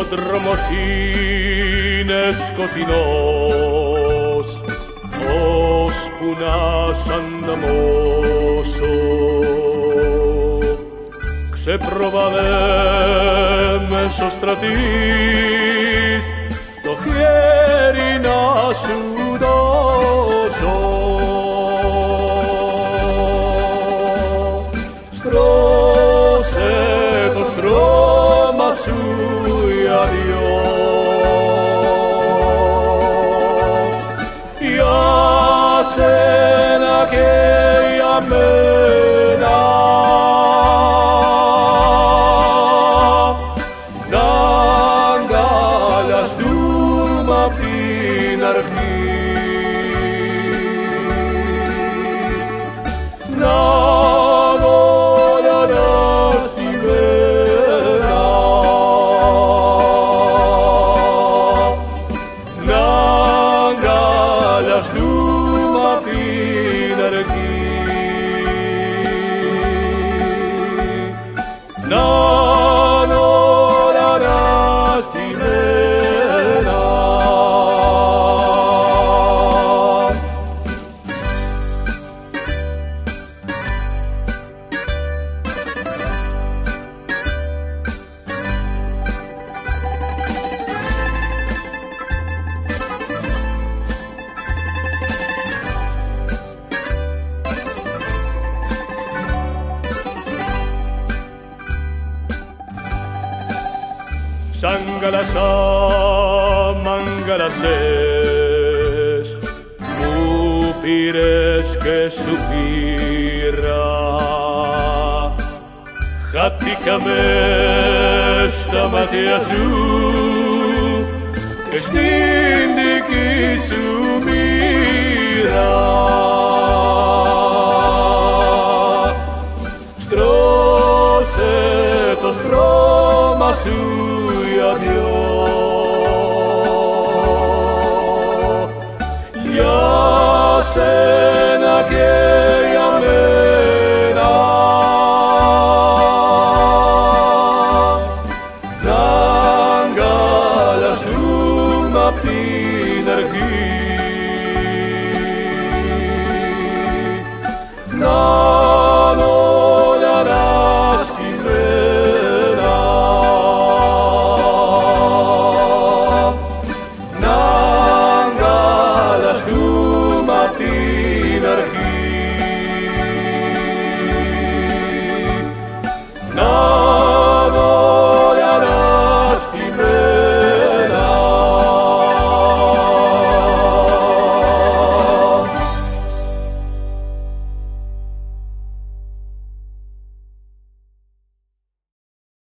δρόμος είναι σκοτεινός ώσπου να σ' ανταμώσω ξεπροβαλέ μεσοστρατής το χέρι να σου στρώμα σου για δυο για σένα και για μένα να αγκαλιαστούμε απ' την να Σαν καλασά μ' αγκαλασές Μου πήρες και σου πήρα. Χάθηκα μες στα μάτια σου Και στην δική σου μοίρα. Στρώσε το στρώμα σου gloria a Dios. Dios en aquella mena Langa la suma pinergi. No.